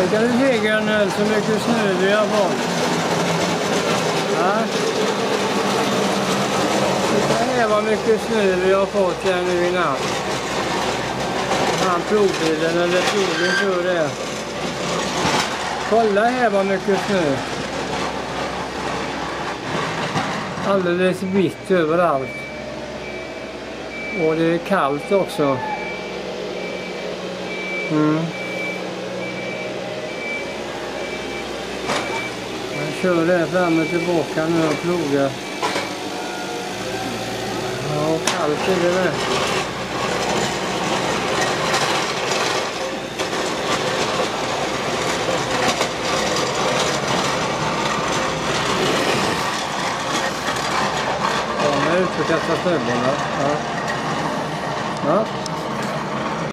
Nu kan du se Gunnel så mycket snö vi har fått. Ja. Titta här vad mycket snö vi har fått här nu i natt. Han plogbilen eller plogen tror det. Kolla här vad mycket snö. Alldeles vitt överallt. Och det är kallt också. Mm. Kör det fram och tillbaka nu och plogar. Ja, och kallt är det med. Ja, nu är ute och kastar snöbollar. Ja. Ja.